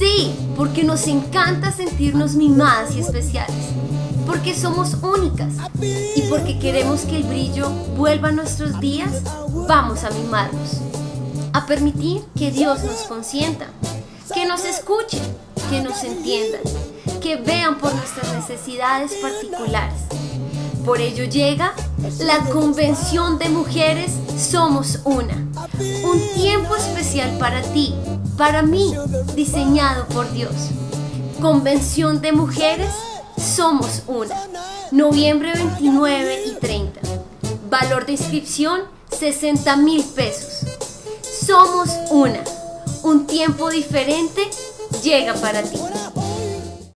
Sí, porque nos encanta sentirnos mimadas y especiales. Porque somos únicas. Y porque queremos que el brillo vuelva a nuestros días, vamos a mimarnos. A permitir que Dios nos consienta. Que nos escuchen, que nos entiendan, que vean por nuestras necesidades particulares. Por ello llega la Convención de Mujeres Somos Una. Un tiempo especial para ti, para mí, diseñado por Dios. Convención de Mujeres Somos Una. Noviembre 29 y 30. Valor de inscripción 60 mil pesos. Somos Una. Un tiempo diferente llega para ti.